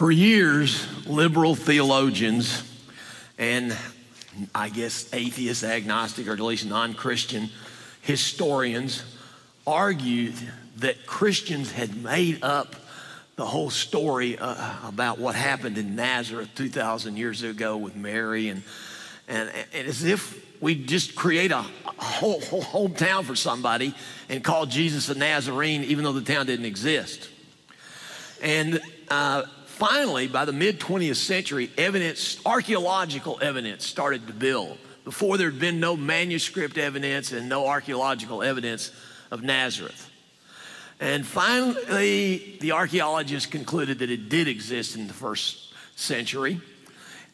For years, liberal theologians and I guess atheist, agnostic, or at least non Christian historians argued that Christians had made up the whole story uh, about what happened in Nazareth 2,000 years ago with Mary, and, and, and as if we just create a, whole, whole hometown for somebody and call Jesus a Nazarene, even though the town didn't exist. And uh, finally, by the mid 20th century, evidence, archaeological evidence started to build. Before there had been no manuscript evidence and no archaeological evidence of Nazareth. And finally, the archaeologists concluded that it did exist in the first century.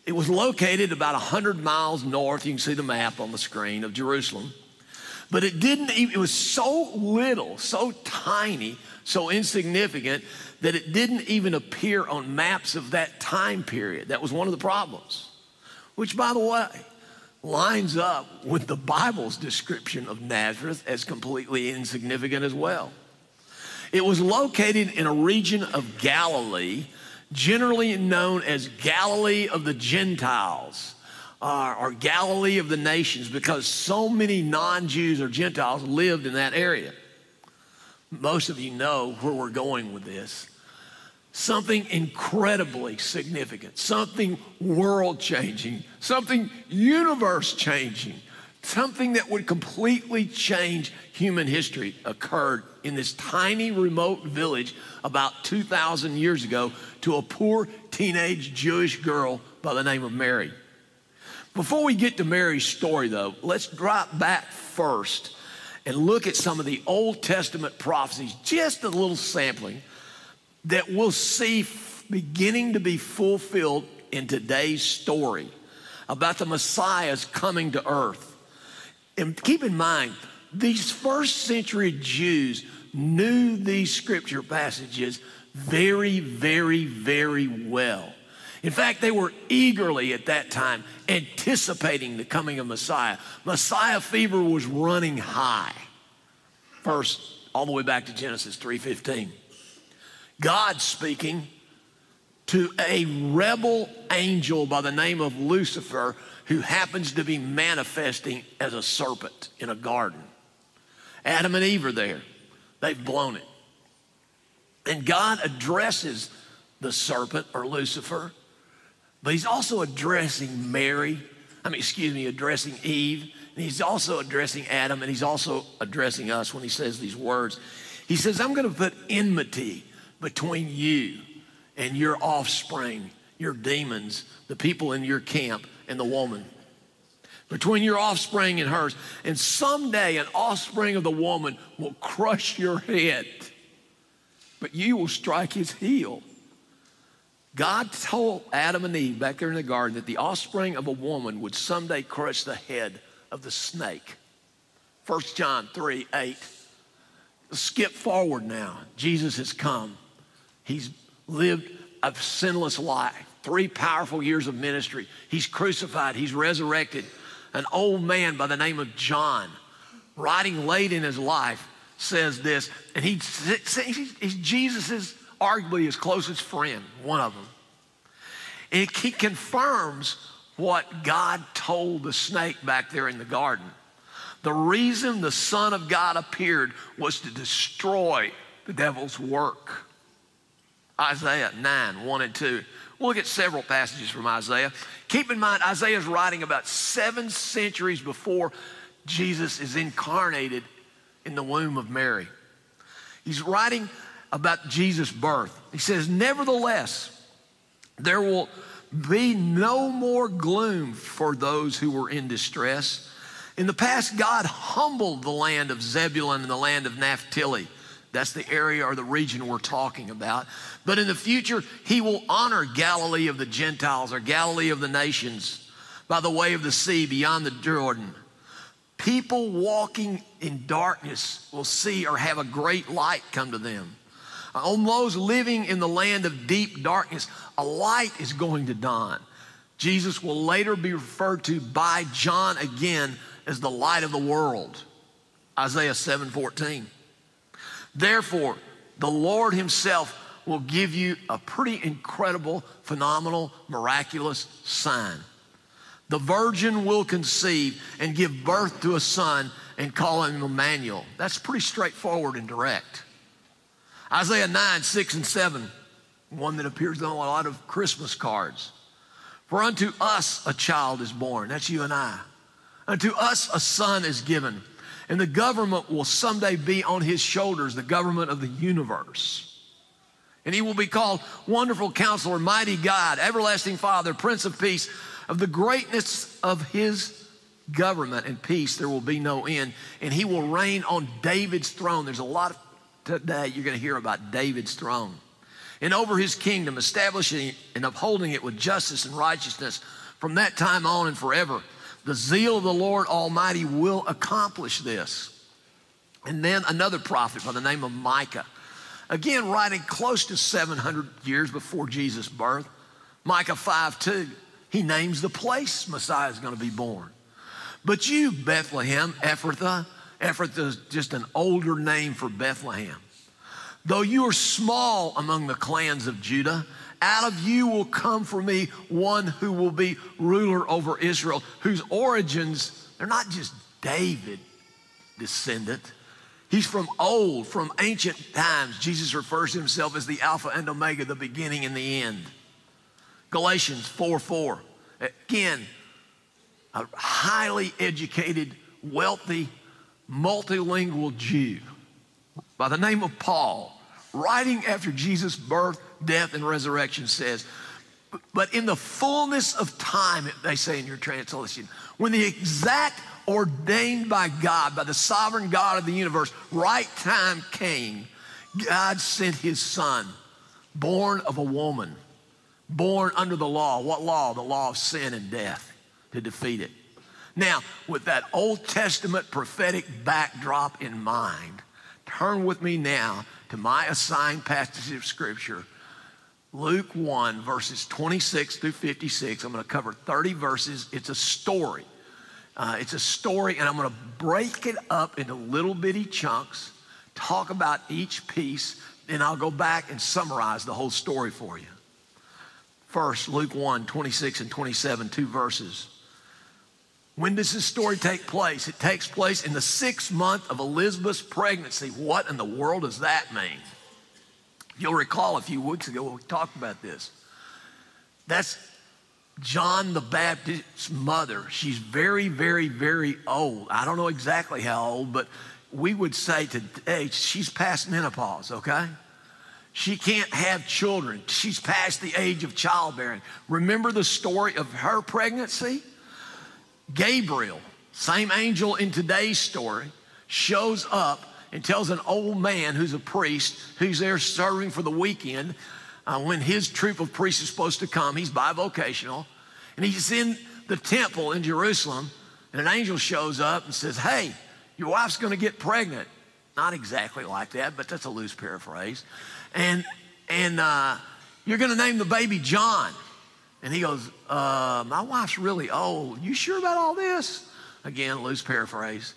It was located about 100 miles north, you can see the map on the screen, of Jerusalem. But it didn't, it was so little, so tiny, so insignificant that it didn't even appear on maps of that time period. That was one of the problems, which, by the way, lines up with the Bible's description of Nazareth as completely insignificant as well. It was located in a region of Galilee, generally known as Galilee of the Gentiles. Uh, or Galilee of the nations, because so many non Jews or Gentiles lived in that area. Most of you know where we're going with this something incredibly significant, something world changing, something universe changing, something that would completely change human history occurred in this tiny remote village about 2,000 years ago to a poor teenage Jewish girl by the name of Mary. Before we get to Mary's story, though, let's drop back first and look at some of the Old Testament prophecies, just a little sampling that we'll see beginning to be fulfilled in today's story about the Messiah's coming to earth. And keep in mind, these first century Jews knew these scripture passages very, very, very well. In fact, they were eagerly at that time anticipating the coming of Messiah. Messiah fever was running high. First, all the way back to Genesis 3:15. God speaking to a rebel angel by the name of Lucifer who happens to be manifesting as a serpent in a garden. Adam and Eve are there. They've blown it. And God addresses the serpent or Lucifer, but he's also addressing Mary. I mean, excuse me, addressing Eve. And he's also addressing Adam, and he's also addressing us when he says these words. He says, I'm going to put enmity between you and your offspring, your demons, the people in your camp, and the woman. Between your offspring and hers. And someday an offspring of the woman will crush your head, but you will strike his heel. God told Adam and Eve back there in the garden that the offspring of a woman would someday crush the head of the snake. 1 John 3 8. Skip forward now. Jesus has come. He's lived a sinless life, three powerful years of ministry. He's crucified, he's resurrected. An old man by the name of John, writing late in his life, says this, and he, he's Jesus' arguably his closest friend, one of them. And he confirms what God told the snake back there in the garden. The reason the Son of God appeared was to destroy the devil's work. Isaiah 9, 1 and 2. We'll look at several passages from Isaiah. Keep in mind, Isaiah is writing about seven centuries before Jesus is incarnated in the womb of Mary. He's writing about Jesus' birth. He says, Nevertheless, there will be no more gloom for those who were in distress. In the past, God humbled the land of Zebulun and the land of Naphtali. That's the area or the region we're talking about. But in the future, he will honor Galilee of the Gentiles or Galilee of the nations by the way of the sea beyond the Jordan. People walking in darkness will see or have a great light come to them. On those living in the land of deep darkness, a light is going to dawn. Jesus will later be referred to by John again as the light of the world. Isaiah 7 14. Therefore, the Lord Himself will give you a pretty incredible, phenomenal, miraculous sign. The virgin will conceive and give birth to a son and call him Emmanuel. That's pretty straightforward and direct. Isaiah 9, 6, and 7, one that appears on a lot of Christmas cards. For unto us a child is born, that's you and I. Unto us a son is given, and the government will someday be on his shoulders, the government of the universe. And he will be called Wonderful Counselor, Mighty God, Everlasting Father, Prince of Peace. Of the greatness of his government and peace, there will be no end. And he will reign on David's throne. There's a lot of today you're going to hear about David's throne. And over his kingdom, establishing and upholding it with justice and righteousness from that time on and forever. The zeal of the Lord Almighty will accomplish this. And then another prophet by the name of Micah, again writing close to 700 years before Jesus' birth, Micah 5 2, he names the place Messiah is going to be born. But you, Bethlehem, Ephrathah, Ephrathah is just an older name for Bethlehem. Though you are small among the clans of Judah, out of you will come for me one who will be ruler over Israel, whose origins, they're not just David descendant. He's from old, from ancient times. Jesus refers to himself as the Alpha and Omega, the beginning and the end. Galatians 4 4. Again, a highly educated, wealthy, multilingual Jew by the name of Paul, writing after Jesus' birth, death, and resurrection, says, But in the fullness of time, they say in your translation, when the exact ordained by God, by the sovereign God of the universe, right time came, God sent his son, born of a woman, born under the law. What law? The law of sin and death to defeat it. Now, with that Old Testament prophetic backdrop in mind, turn with me now to my assigned passage of Scripture, Luke 1, verses 26 through 56. I'm going to cover 30 verses. It's a story. Uh, it's a story, and I'm going to break it up into little bitty chunks, talk about each piece, then I'll go back and summarize the whole story for you. First, Luke 1, 26 and 27, two verses. When does this story take place? It takes place in the sixth month of Elizabeth's pregnancy. What in the world does that mean? You'll recall a few weeks ago we talked about this. That's John the Baptist's mother. She's very, very, very old. I don't know exactly how old, but we would say today she's past menopause, okay? She can't have children. She's past the age of childbearing. Remember the story of her pregnancy? Gabriel, same angel in today's story, shows up and tells an old man who's a priest who's there serving for the weekend uh, when his troop of priests is supposed to come. He's bivocational. And he's in the temple in Jerusalem, and an angel shows up and says, Hey, your wife's going to get pregnant. Not exactly like that, but that's a loose paraphrase. And, and uh, you're going to name the baby John. And he goes, uh, My wife's really old. You sure about all this? Again, loose paraphrase.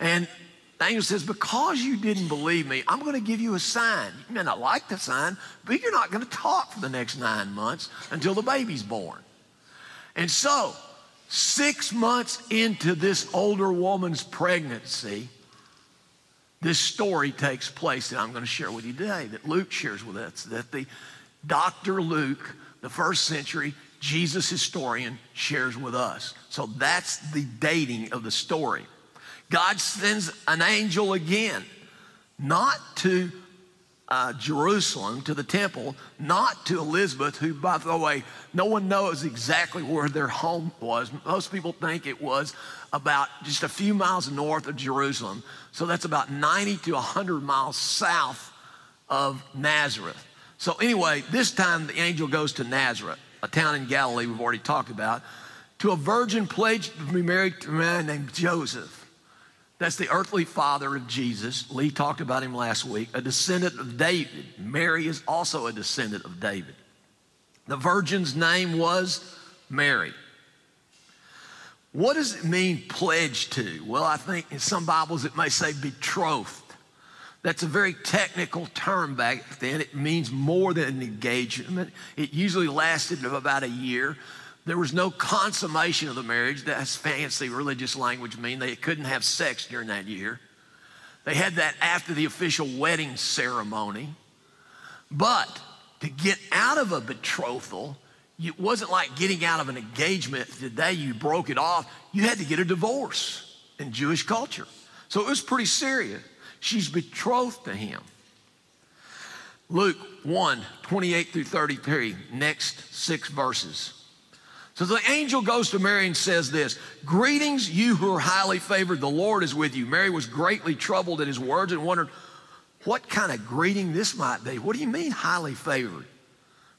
And the angel says, Because you didn't believe me, I'm going to give you a sign. You may not like the sign, but you're not going to talk for the next nine months until the baby's born. And so, six months into this older woman's pregnancy, this story takes place that I'm going to share with you today, that Luke shares with us, that the Dr. Luke, the first century Jesus historian shares with us. So that's the dating of the story. God sends an angel again, not to uh, Jerusalem, to the temple, not to Elizabeth, who, by the way, no one knows exactly where their home was. Most people think it was about just a few miles north of Jerusalem. So that's about 90 to 100 miles south of Nazareth. So, anyway, this time the angel goes to Nazareth a town in Galilee we've already talked about, to a virgin pledged to be married to a man named Joseph. That's the earthly father of Jesus. Lee talked about him last week, a descendant of David. Mary is also a descendant of David. The virgin's name was Mary. What does it mean pledged to? Well, I think in some Bibles it may say betrothed. That's a very technical term back then. It means more than an engagement. It usually lasted about a year. There was no consummation of the marriage. That's fancy religious language mean. They couldn't have sex during that year. They had that after the official wedding ceremony. But to get out of a betrothal, it wasn't like getting out of an engagement the day you broke it off. You had to get a divorce in Jewish culture. So it was pretty serious. She's betrothed to him. Luke 1 28 through 33, next six verses. So the angel goes to Mary and says this Greetings, you who are highly favored, the Lord is with you. Mary was greatly troubled at his words and wondered what kind of greeting this might be. What do you mean, highly favored?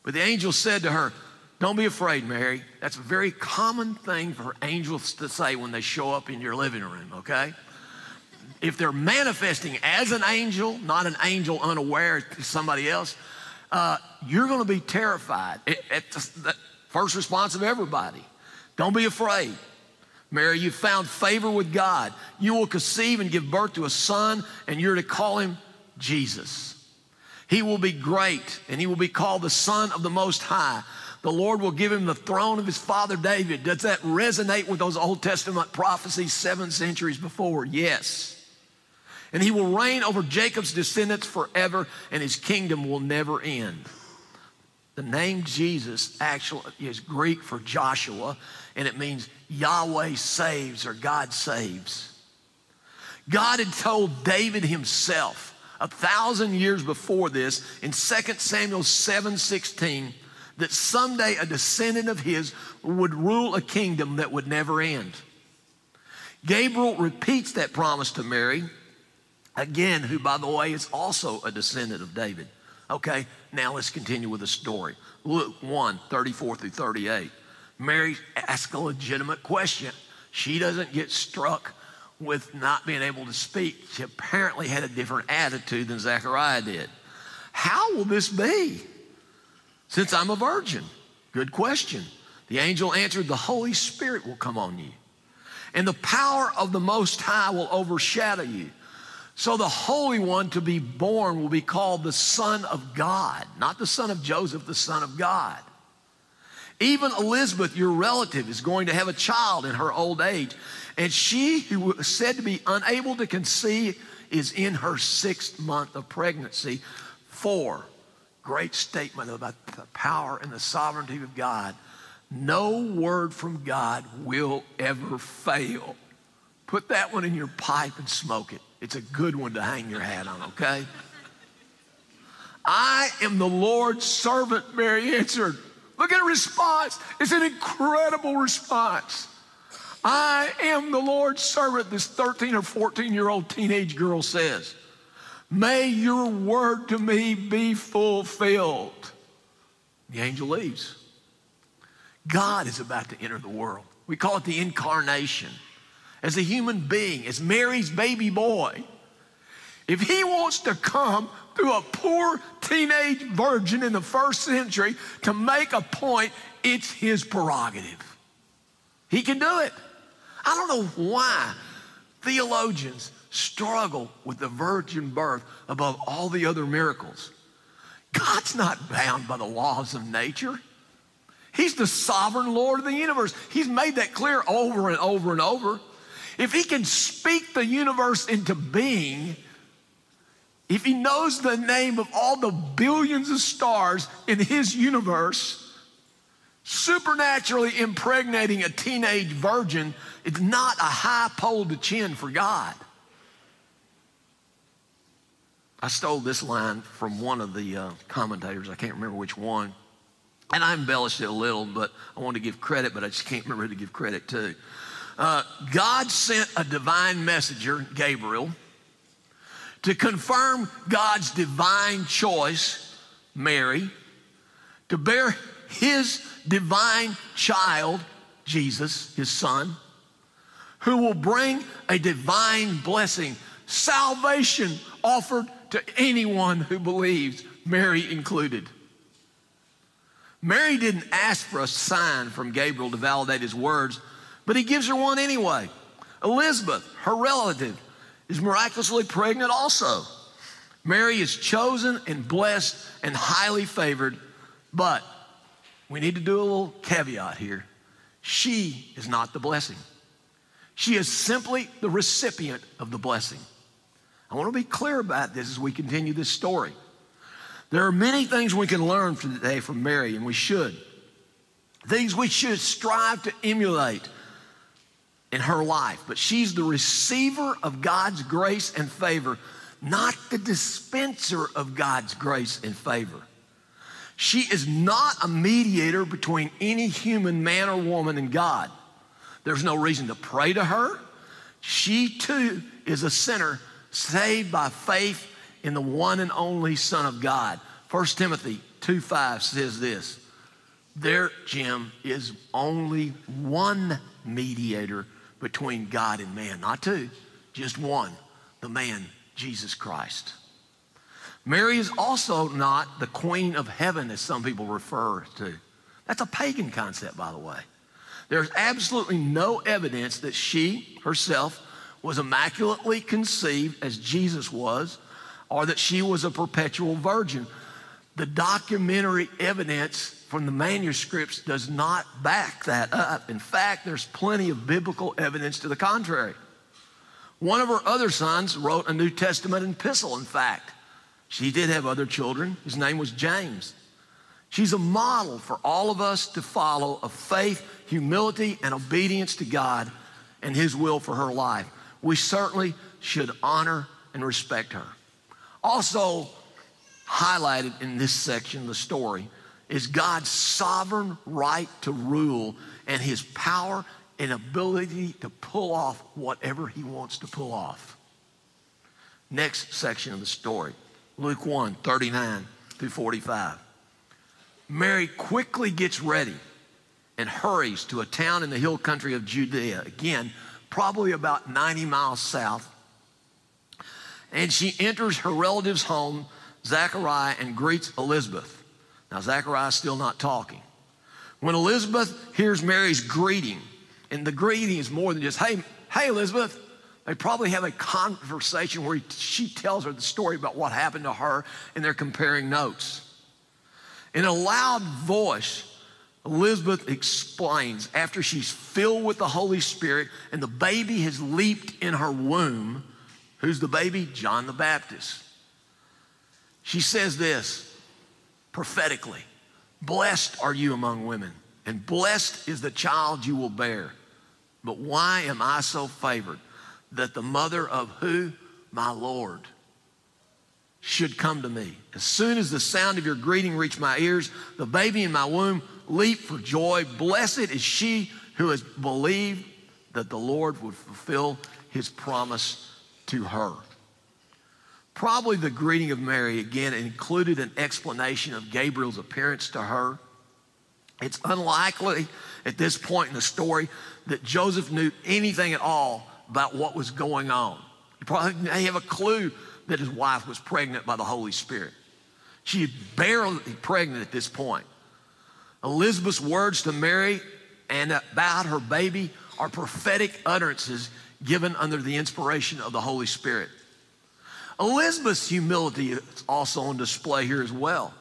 But the angel said to her, Don't be afraid, Mary. That's a very common thing for angels to say when they show up in your living room, okay? If they're manifesting as an angel, not an angel unaware to somebody else, uh, you're going to be terrified. It, it, First response of everybody. Don't be afraid. Mary, you found favor with God. You will conceive and give birth to a son, and you're to call him Jesus. He will be great, and he will be called the Son of the Most High. The Lord will give him the throne of his father David. Does that resonate with those Old Testament prophecies seven centuries before? Yes. And he will reign over Jacob's descendants forever, and his kingdom will never end. The name Jesus actually is Greek for Joshua, and it means Yahweh saves or God saves. God had told David himself a thousand years before this in 2 Samuel 7 16 that someday a descendant of his would rule a kingdom that would never end. Gabriel repeats that promise to Mary, again, who, by the way, is also a descendant of David. Okay, now let's continue with the story. Luke 1 34 through 38. Mary asks a legitimate question. She doesn't get struck with not being able to speak. She apparently had a different attitude than Zechariah did. How will this be since I'm a virgin? Good question. The angel answered, The Holy Spirit will come on you, and the power of the Most High will overshadow you. So the Holy One to be born will be called the Son of God, not the son of Joseph, the Son of God. Even Elizabeth, your relative, is going to have a child in her old age. And she, who was said to be unable to conceive, is in her sixth month of pregnancy. Four, great statement about the power and the sovereignty of God. No word from God will ever fail. Put that one in your pipe and smoke it. It's a good one to hang your hat on, okay? I am the Lord's servant, Mary answered. Look at her response. It's an incredible response. I am the Lord's servant, this 13 or 14 year old teenage girl says. May your word to me be fulfilled. The angel leaves. God is about to enter the world. We call it the incarnation as a human being, as Mary's baby boy, if he wants to come through a poor teenage virgin in the first century to make a point, it's his prerogative. He can do it. I don't know why theologians struggle with the virgin birth above all the other miracles. God's not bound by the laws of nature. He's the sovereign Lord of the universe. He's made that clear over and over and over. If he can speak the universe into being, if he knows the name of all the billions of stars in his universe, supernaturally impregnating a teenage virgin is not a high pole to chin for God. I stole this line from one of the uh, commentators. I can't remember which one. And I embellished it a little, but I want to give credit, but I just can't remember to give credit to. Uh, God sent a divine messenger, Gabriel, to confirm God's divine choice, Mary, to bear his divine child, Jesus, his son, who will bring a divine blessing, salvation offered to anyone who believes, Mary included. Mary didn't ask for a sign from Gabriel to validate his words but he gives her one anyway. Elizabeth, her relative, is miraculously pregnant also. Mary is chosen and blessed and highly favored, but we need to do a little caveat here. She is not the blessing. She is simply the recipient of the blessing. I want to be clear about this as we continue this story. There are many things we can learn today from Mary, and we should. Things we should strive to emulate in her life. But she's the receiver of God's grace and favor, not the dispenser of God's grace and favor. She is not a mediator between any human man or woman and God. There's no reason to pray to her. She too is a sinner saved by faith in the one and only Son of God. 1 Timothy 2 5 says this There, Jim, is only one mediator between God and man, not two, just one, the man, Jesus Christ. Mary is also not the queen of heaven, as some people refer to. That's a pagan concept, by the way. There's absolutely no evidence that she herself was immaculately conceived as Jesus was, or that she was a perpetual virgin. The documentary evidence from the manuscripts does not back that up. In fact, there's plenty of biblical evidence to the contrary. One of her other sons wrote a New Testament epistle, in fact. She did have other children. His name was James. She's a model for all of us to follow of faith, humility, and obedience to God and His will for her life. We certainly should honor and respect her. Also, highlighted in this section of the story is God's sovereign right to rule and His power and ability to pull off whatever He wants to pull off. Next section of the story Luke 1 39 through 45. Mary quickly gets ready and hurries to a town in the hill country of Judea. Again, probably about 90 miles south. And she enters her relative's home, Zachariah, and greets Elizabeth. Now, Zachariah is still not talking. When Elizabeth hears Mary's greeting, and the greeting is more than just, hey, hey, Elizabeth, they probably have a conversation where she tells her the story about what happened to her, and they're comparing notes. In a loud voice, Elizabeth explains after she's filled with the Holy Spirit and the baby has leaped in her womb. Who's the baby? John the Baptist. She says this prophetically Blessed are you among women, and blessed is the child you will bear. But why am I so favored that the mother of who? My Lord should come to me. As soon as the sound of your greeting reached my ears, the baby in my womb leaped for joy. Blessed is she who has believed that the Lord would fulfill his promise to her. Probably the greeting of Mary, again, included an explanation of Gabriel's appearance to her. It's unlikely at this point in the story that Joseph knew anything at all about what was going on. He probably may have a clue that his wife was pregnant by the Holy Spirit. She had barely pregnant at this point. Elizabeth's words to Mary and about her baby are prophetic utterances given under the inspiration of the Holy Spirit. Elizabeth's humility is also on display here as well.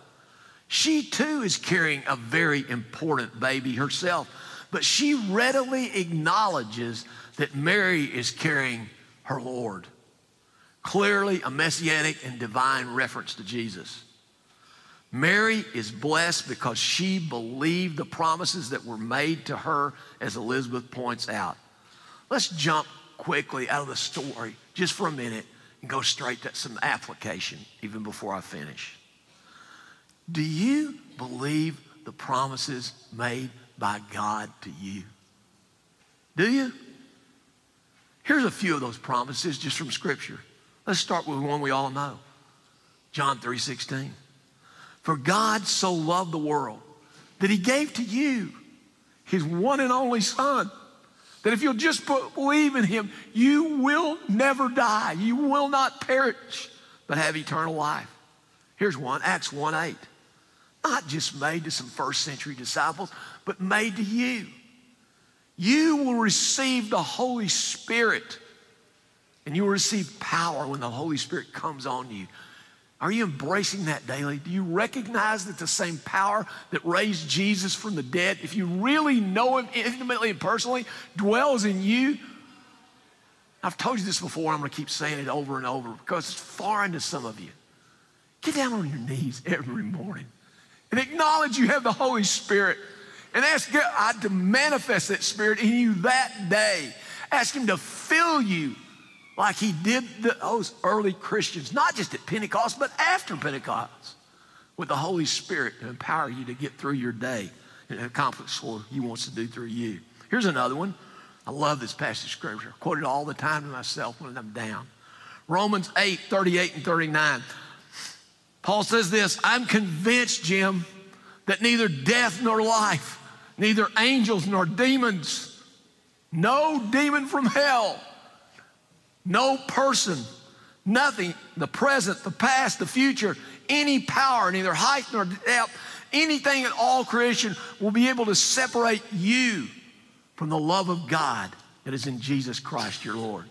She too is carrying a very important baby herself, but she readily acknowledges that Mary is carrying her Lord. Clearly, a messianic and divine reference to Jesus. Mary is blessed because she believed the promises that were made to her, as Elizabeth points out. Let's jump quickly out of the story just for a minute go straight to some application even before I finish. Do you believe the promises made by God to you? Do you? Here's a few of those promises just from Scripture. Let's start with one we all know. John 3:16. For God so loved the world that he gave to you his one and only son that if you'll just believe in him, you will never die. You will not perish, but have eternal life. Here's one, Acts 1 8. Not just made to some first century disciples, but made to you. You will receive the Holy Spirit and you will receive power when the Holy Spirit comes on you. Are you embracing that daily? Do you recognize that the same power that raised Jesus from the dead, if you really know him intimately and personally, dwells in you? I've told you this before, I'm to keep saying it over and over because it's foreign to some of you. Get down on your knees every morning and acknowledge you have the Holy Spirit and ask God to manifest that Spirit in you that day. Ask Him to fill you like He did those early Christians, not just at Pentecost, but after Pentecost, with the Holy Spirit to empower you to get through your day and accomplish what He wants to do through you. Here's another one. I love this passage of Scripture. I quote it all the time to myself when I'm down. Romans 8, 38 and 39. Paul says this I'm convinced, Jim, that neither death nor life, neither angels nor demons, no demon from hell, no person, nothing, the present, the past, the future, any power, neither height nor depth, anything in all creation will be able to separate you from the love of God that is in Jesus Christ your Lord.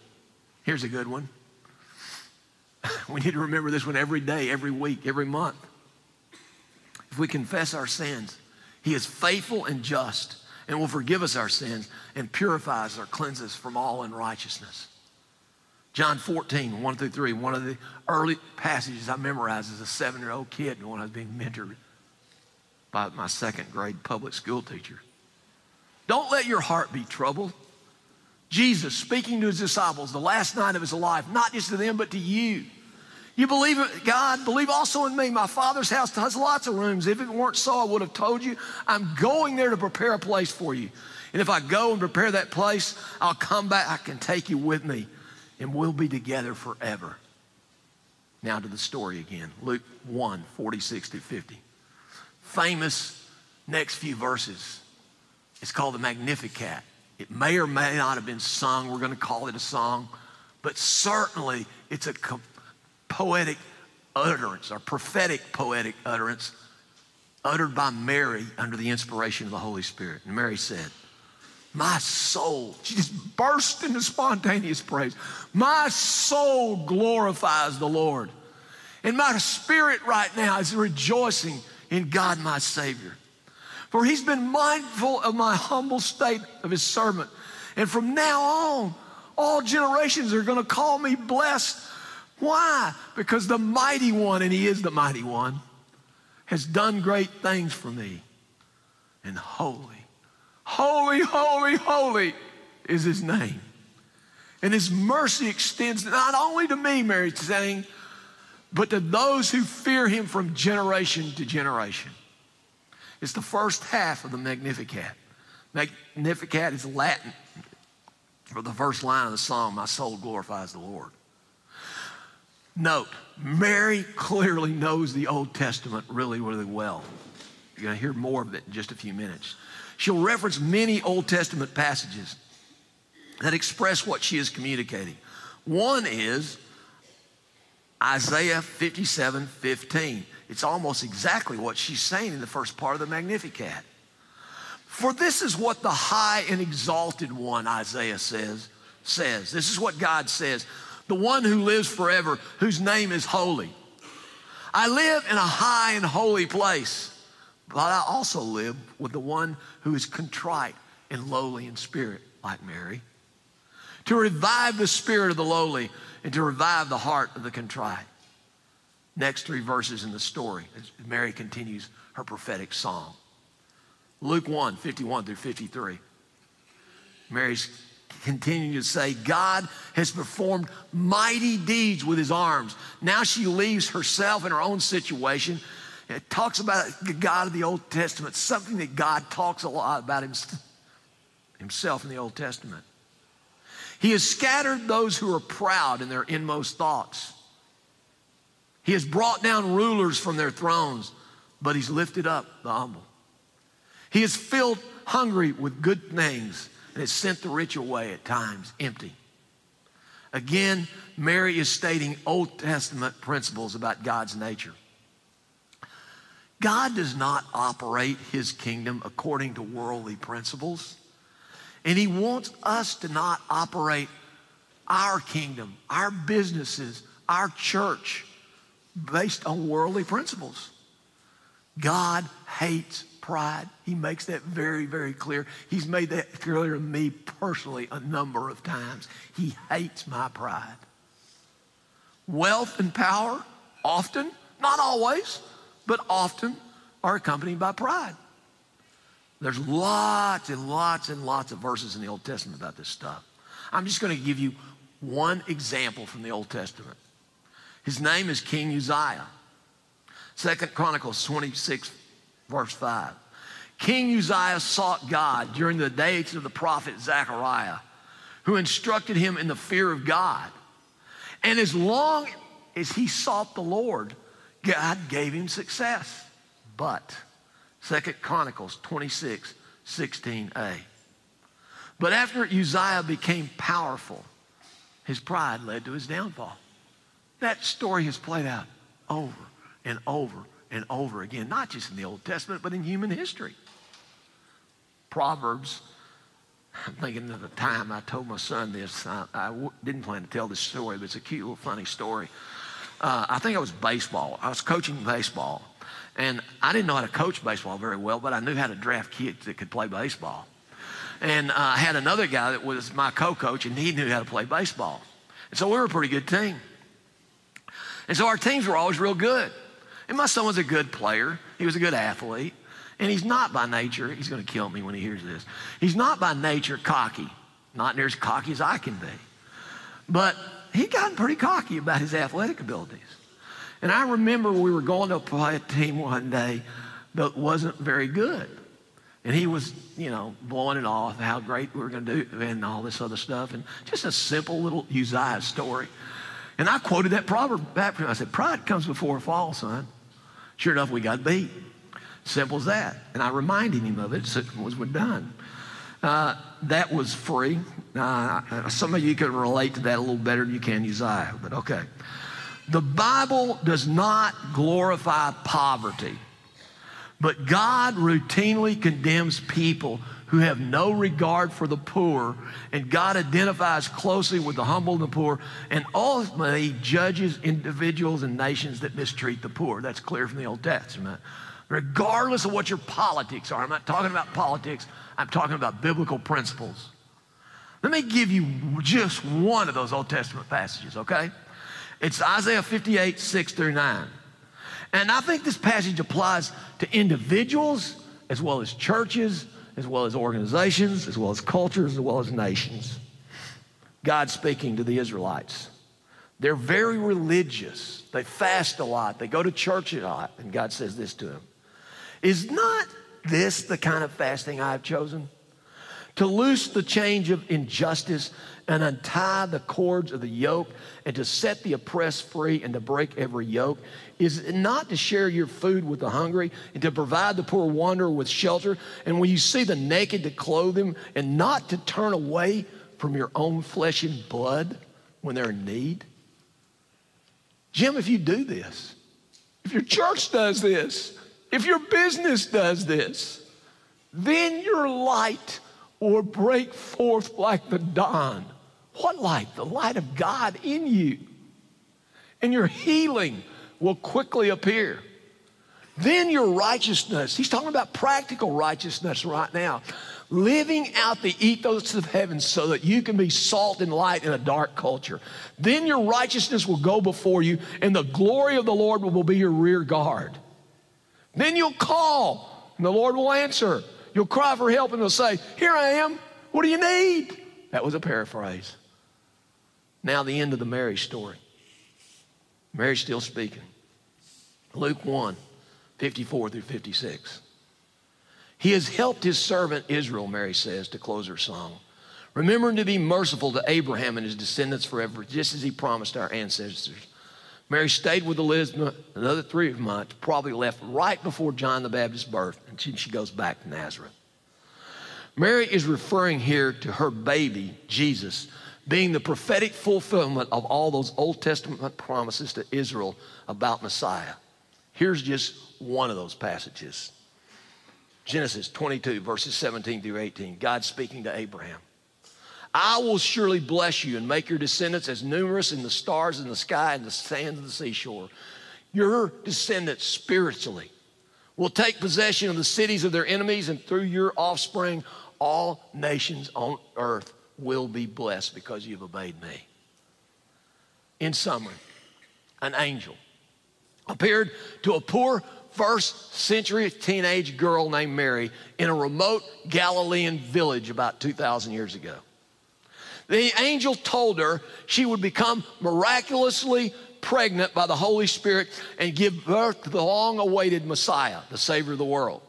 Here's a good one. We need to remember this one every day, every week, every month. If we confess our sins, He is faithful and just and will forgive us our sins and purify us or cleanse us from all unrighteousness. John 14, 1 through 3, one of the early passages I memorized as a seven year old kid when I was being mentored by my second grade public school teacher. Don't let your heart be troubled. Jesus speaking to his disciples the last night of his life, not just to them, but to you. You believe in God, believe also in me. My Father's house has lots of rooms. If it weren't so, I would have told you. I'm going there to prepare a place for you. And if I go and prepare that place, I'll come back. I can take you with me, and we'll be together forever. Now to the story again Luke 1 46 to 50. Famous next few verses. It's called the Magnificat. It may or may not have been sung. We're going to call it a song. But certainly it's a poetic utterance or prophetic poetic utterance uttered by Mary under the inspiration of the Holy Spirit. And Mary said, My soul, she just burst into spontaneous praise. My soul glorifies the Lord. And my spirit right now is rejoicing in God, my Savior. For he's been mindful of my humble state of his servant. And from now on, all generations are going to call me blessed. Why? Because the mighty one, and he is the mighty one, has done great things for me. And holy, holy, holy, holy is his name. And his mercy extends not only to me, Mary's saying, but to those who fear him from generation to generation. It's the first half of the Magnificat. Magnificat is Latin for the first line of the song, My soul glorifies the Lord. Note, Mary clearly knows the Old Testament really, really well. You're going to hear more of it in just a few minutes. She'll reference many Old Testament passages that express what she is communicating. One is Isaiah 57 15. It's almost exactly what she's saying in the first part of the Magnificat. For this is what the high and exalted one, Isaiah says, says. This is what God says. The one who lives forever, whose name is holy. I live in a high and holy place, but I also live with the one who is contrite and lowly in spirit, like Mary, to revive the spirit of the lowly and to revive the heart of the contrite next three verses in the story Mary continues her prophetic song. Luke 1 51 through 53. Mary's continuing to say, God has performed mighty deeds with his arms. Now she leaves herself in her own situation. It talks about the God of the Old Testament, something that God talks a lot about himself in the Old Testament. He has scattered those who are proud in their inmost thoughts. He has brought down rulers from their thrones, but he's lifted up the humble. He has filled hungry with good things and has sent the rich away at times empty. Again, Mary is stating Old Testament principles about God's nature. God does not operate his kingdom according to worldly principles. And he wants us to not operate our kingdom, our businesses, our church based on worldly principles. God hates pride. He makes that very, very clear. He's made that clear to me personally a number of times. He hates my pride. Wealth and power, often, not always, but often, are accompanied by pride. There's lots and lots and lots of verses in the Old Testament about this stuff. I'm just going to give you one example from the Old Testament. His name is King Uzziah. Second Chronicles 26, verse 5. King Uzziah sought God during the days of the prophet Zechariah, who instructed him in the fear of God. And as long as he sought the Lord, God gave him success. But, Second Chronicles 26, 16a. But after Uzziah became powerful, his pride led to his downfall. That story has played out over and over and over again, not just in the Old Testament, but in human history. Proverbs, I'm thinking of the time I told my son this. I I w- didn't plan to tell this story, but it's a cute little funny story. Uh, I think it was baseball. I was coaching baseball. And I didn't know how to coach baseball very well, but I knew how to draft kids that could play baseball. And uh, I had another guy that was my co coach, and he knew how to play baseball. And so we were a pretty good team. And so our teams were always real good. And my son was a good player, he was a good athlete. And he's not by nature, he's going to kill me when he hears this. He's not by nature cocky, not near as cocky as I can be. But he'd gotten pretty cocky about his athletic abilities. And I remember we were going to play a team one day that wasn't very good. And he was, you know, blowing it off how great we were going to do and all this other stuff. And just a simple little Uzziah story. And I quoted that proverb back to him. I said, Pride comes before a fall, son. Sure enough, we got beat. Simple as that. And I reminded him of it Simple as we're done. Uh, that was free. Uh, some of you can relate to that a little better than you can Uzziah, but okay. The Bible does not glorify poverty, but God routinely condemns people who have no regard for the poor, and God identifies closely with the humble and the poor, and ultimately judges individuals and nations that mistreat the poor. That's clear from the Old Testament. Regardless of what your politics are, I'm not talking about politics, I'm talking about biblical principles. Let me give you just one of those Old Testament passages, okay? It's Isaiah 58, 6 through 9. And I think this passage applies to individuals as well as churches, as well as organizations, as well as cultures, as well as nations. God speaking to the Israelites. They're very religious. They fast a lot. They go to church a lot. And God says this to them Is not this the kind of fasting I've chosen? To loose the change of injustice and untie the cords of the yoke and to set the oppressed free and to break every yoke? Is not to share your food with the hungry and to provide the poor wanderer with shelter? And when you see the naked, to clothe them and not to turn away from your own flesh and blood when they're in need? Jim, if you do this, if your church does this, if your business does this, then your light will break forth like the dawn what light? The light of God in you. And your healing will quickly appear. Then your righteousness, he's talking about practical righteousness right now, living out the ethos of heaven so that you can be salt and light in a dark culture. Then your righteousness will go before you, and the glory of the Lord will be your rear guard. Then you'll call, and the Lord will answer. You'll cry for help, and they'll say, Here I am. What do you need? That was a paraphrase. Now, the end of the Mary story. Mary's still speaking. Luke 1 54 through 56. He has helped his servant Israel, Mary says, to close her song. Remembering to be merciful to Abraham and his descendants forever, just as he promised our ancestors. Mary stayed with Elizabeth another three months, probably left right before John the Baptist's birth, and she goes back to Nazareth. Mary is referring here to her baby, Jesus, being the prophetic fulfillment of all those Old Testament promises to Israel about Messiah. Here's just one of those passages Genesis 22, verses 17 through 18. God speaking to Abraham. I will surely bless you and make your descendants as numerous in the stars in the sky and the sands of the seashore. your descendants spiritually will take possession of the cities of their enemies, and through your offspring, all nations on earth will be blessed because you've obeyed me. In summary, an angel appeared to a poor first century teenage girl named Mary in a remote Galilean village about 2,000 years ago. The angel told her she would become miraculously pregnant by the Holy Spirit and give birth to the long awaited Messiah, the Savior of the world.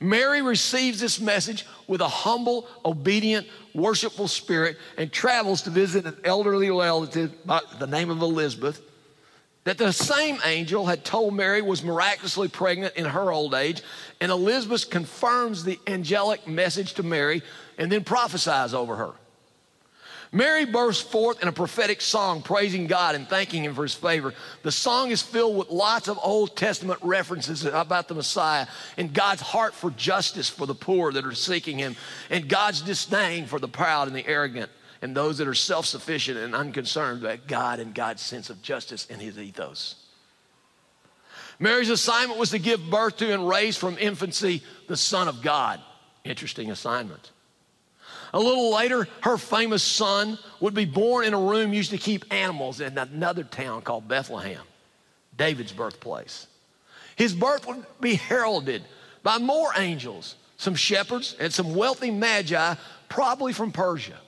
Mary receives this message with a humble, obedient, worshipful spirit and travels to visit an elderly relative by the name of Elizabeth that the same angel had told Mary was miraculously pregnant in her old age. And Elizabeth confirms the angelic message to Mary and then prophesies over her. Mary bursts forth in a prophetic song praising God and thanking Him for His favor. The song is filled with lots of Old Testament references about the Messiah and God's heart for justice for the poor that are seeking Him and God's disdain for the proud and the arrogant and those that are self sufficient and unconcerned about God and God's sense of justice and his ethos. Mary's assignment was to give birth to and raise from infancy the Son of God. Interesting assignment. A little later, her famous son would be born in a room used to keep animals in another town called Bethlehem, David's birthplace. His birth would be heralded by more angels, some shepherds, and some wealthy magi, probably from Persia.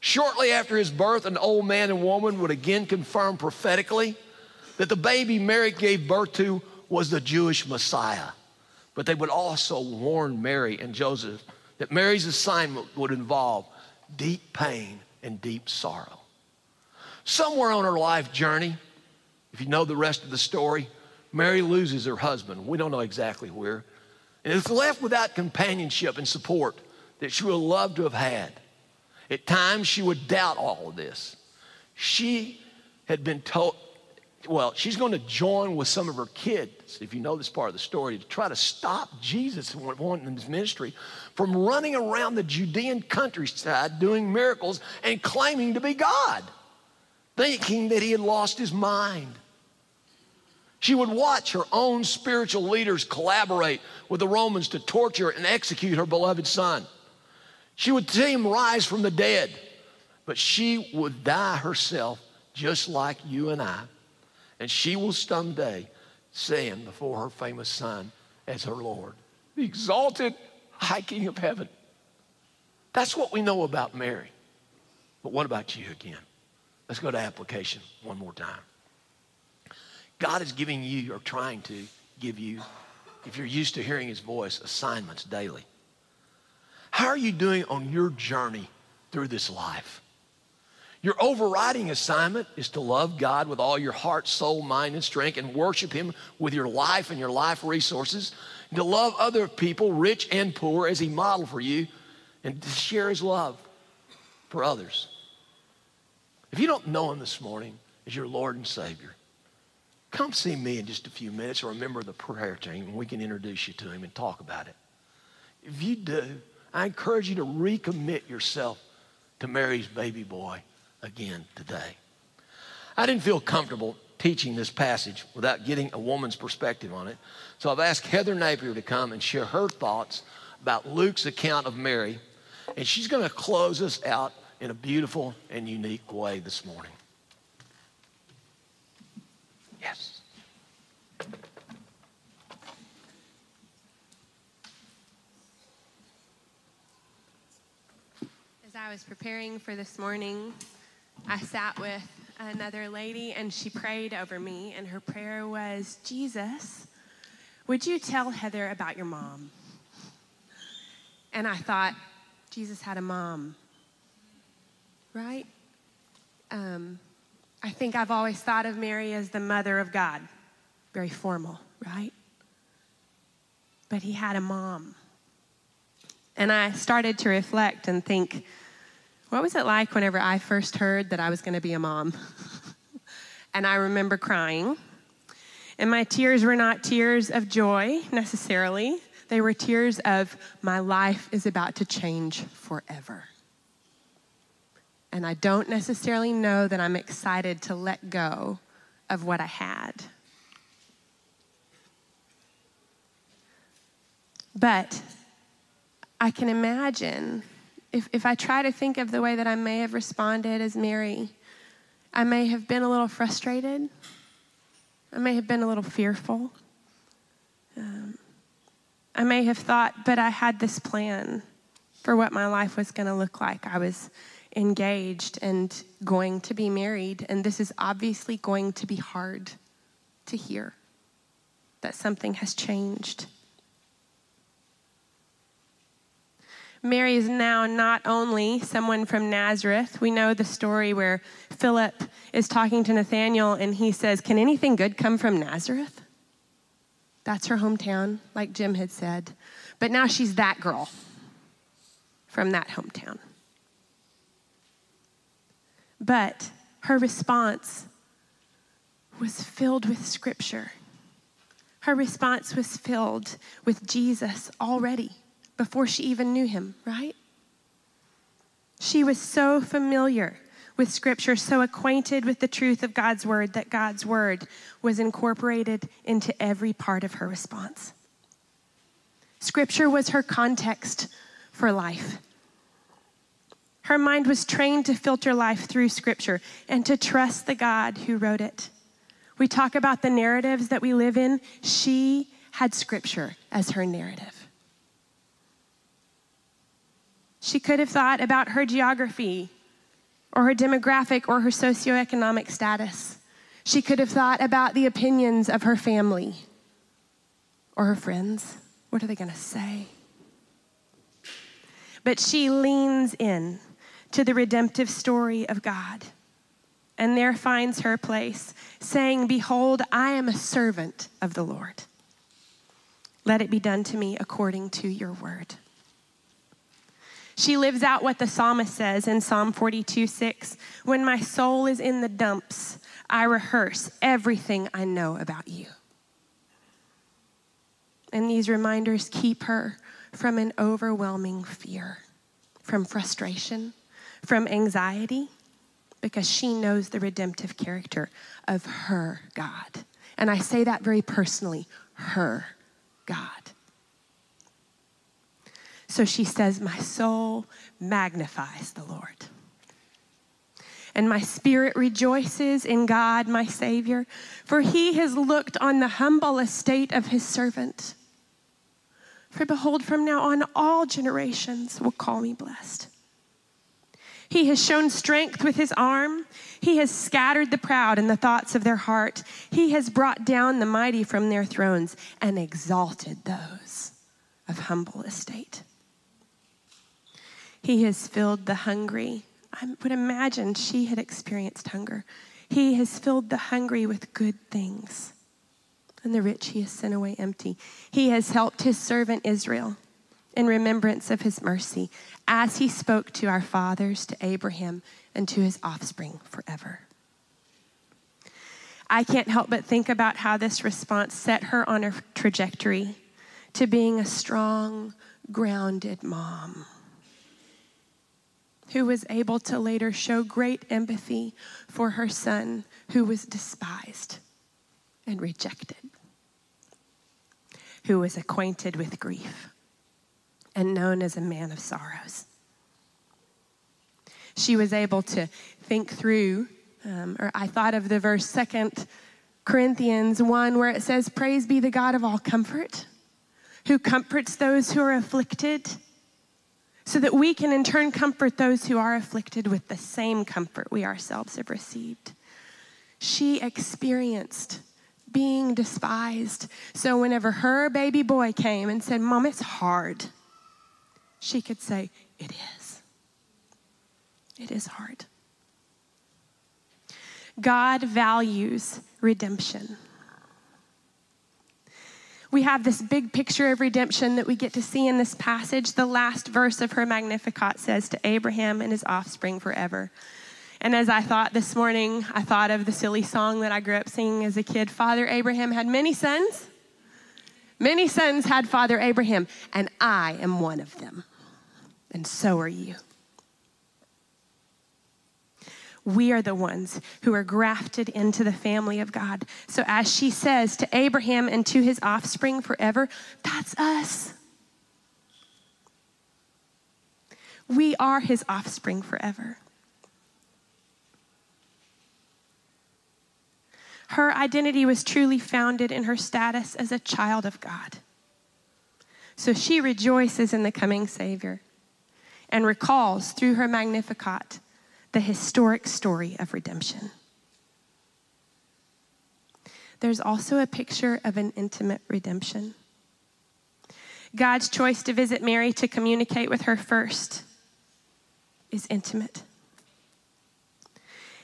Shortly after his birth, an old man and woman would again confirm prophetically that the baby Mary gave birth to was the Jewish Messiah. But they would also warn Mary and Joseph that Mary's assignment would involve deep pain and deep sorrow. Somewhere on her life journey, if you know the rest of the story, Mary loses her husband. We don't know exactly where. And is left without companionship and support that she would love to have had. At times, she would doubt all of this. She had been told, well, she's going to join with some of her kids, if you know this part of the story, to try to stop Jesus in his ministry from running around the Judean countryside doing miracles and claiming to be God, thinking that he had lost his mind. She would watch her own spiritual leaders collaborate with the Romans to torture and execute her beloved son. She would see him rise from the dead, but she would die herself just like you and I. And she will someday stand before her famous son as her Lord, the exalted high king of heaven. That's what we know about Mary. But what about you again? Let's go to application one more time. God is giving you, or trying to give you, if you're used to hearing his voice, assignments daily. How are you doing on your journey through this life? Your overriding assignment is to love God with all your heart, soul, mind, and strength and worship Him with your life and your life resources. And to love other people, rich and poor, as He modeled for you, and to share His love for others. If you don't know Him this morning as your Lord and Savior, come see me in just a few minutes or remember the prayer team and we can introduce you to Him and talk about it. If you do, I encourage you to recommit yourself to Mary's baby boy again today. I didn't feel comfortable teaching this passage without getting a woman's perspective on it. So I've asked Heather Napier to come and share her thoughts about Luke's account of Mary. And she's going to close us out in a beautiful and unique way this morning. Yes. As I was preparing for this morning, I sat with another lady and she prayed over me, and her prayer was Jesus, would you tell Heather about your mom? And I thought, Jesus had a mom, right? Um, I think I've always thought of Mary as the mother of God, very formal, right? But he had a mom. And I started to reflect and think, what was it like whenever I first heard that I was going to be a mom? and I remember crying. And my tears were not tears of joy necessarily, they were tears of my life is about to change forever. And I don't necessarily know that I'm excited to let go of what I had. But I can imagine if, if I try to think of the way that I may have responded as Mary, I may have been a little frustrated. I may have been a little fearful. Um, I may have thought, but I had this plan for what my life was going to look like. I was engaged and going to be married, and this is obviously going to be hard to hear that something has changed. Mary is now not only someone from Nazareth. We know the story where Philip is talking to Nathanael and he says, Can anything good come from Nazareth? That's her hometown, like Jim had said. But now she's that girl from that hometown. But her response was filled with scripture. Her response was filled with Jesus already before she even knew him, right? She was so familiar with Scripture, so acquainted with the truth of God's Word that God's Word was incorporated into every part of her response. Scripture was her context for life. Her mind was trained to filter life through Scripture and to trust the God who wrote it. We talk about the narratives that we live in. She had Scripture as her narrative. She could have thought about her geography or her demographic or her socioeconomic status. She could have thought about the opinions of her family or her friends. What are they going to say? But she leans in to the redemptive story of God and there finds her place, saying, Behold, I am a servant of the Lord. Let it be done to me according to your word. She lives out what the psalmist says in Psalm 42 6 When my soul is in the dumps, I rehearse everything I know about you. And these reminders keep her from an overwhelming fear, from frustration, from anxiety, because she knows the redemptive character of her God. And I say that very personally her God. So she says, My soul magnifies the Lord. And my spirit rejoices in God, my Savior, for he has looked on the humble estate of his servant. For behold, from now on, all generations will call me blessed. He has shown strength with his arm. He has scattered the proud in the thoughts of their heart. He has brought down the mighty from their thrones and exalted those of humble estate. He has filled the hungry. I would imagine she had experienced hunger. He has filled the hungry with good things, and the rich he has sent away empty. He has helped his servant Israel in remembrance of his mercy, as he spoke to our fathers, to Abraham, and to his offspring forever. I can't help but think about how this response set her on a trajectory to being a strong, grounded mom who was able to later show great empathy for her son who was despised and rejected, who was acquainted with grief and known as a man of sorrows. She was able to think through, um, or I thought of the verse Second Corinthians 1, where it says, Praise be the God of all comfort, who comforts those who are afflicted so that we can in turn comfort those who are afflicted with the same comfort we ourselves have received. She experienced being despised. So whenever her baby boy came and said, Mom, it's hard, she could say, It is. It is hard. God values redemption we have this big picture of redemption that we get to see in this passage. The last verse of her Magnificat says, To Abraham and his offspring forever. And as I thought this morning, I thought of the silly song that I grew up singing as a kid Father Abraham had many sons. Many sons had Father Abraham, and I am one of them. And so are you. We are the ones who are grafted into the family of God. So, as she says to Abraham and to his offspring forever, that's us. We are his offspring forever. Her identity was truly founded in her status as a child of God. So she rejoices in the coming Savior and recalls through her Magnificat the historic story of redemption. There's also a picture of an intimate redemption. God's choice to visit Mary to communicate with her first is intimate.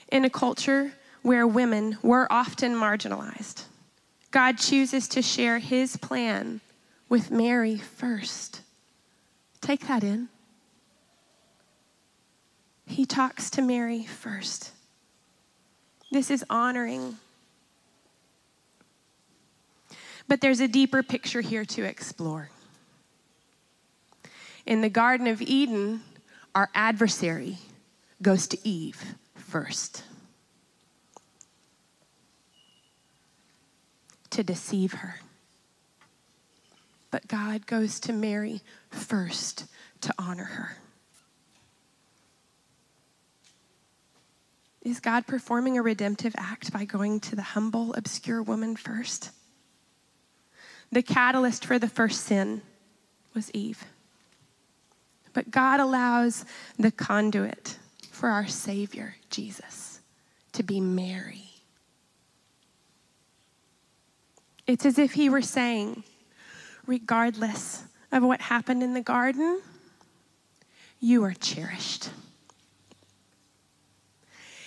In a culture where women were often marginalized, God chooses to share his plan with Mary first. Take that in. He talks to Mary first. This is honoring. But there's a deeper picture here to explore. In the Garden of Eden, our adversary goes to Eve first to deceive her. But God goes to Mary first to honor her. Is God performing a redemptive act by going to the humble, obscure woman first? The catalyst for the first sin was Eve. But God allows the conduit for our Savior, Jesus, to be Mary. It's as if He were saying, regardless of what happened in the garden, you are cherished.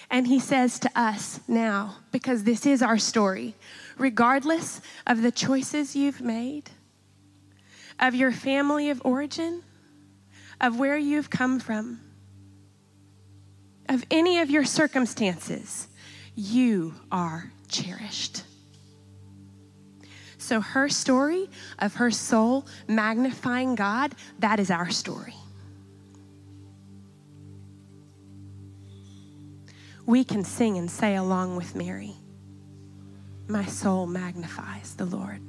And he says to us now, because this is our story, regardless of the choices you've made, of your family of origin, of where you've come from, of any of your circumstances, you are cherished. So, her story of her soul magnifying God, that is our story. We can sing and say along with Mary, My soul magnifies the Lord.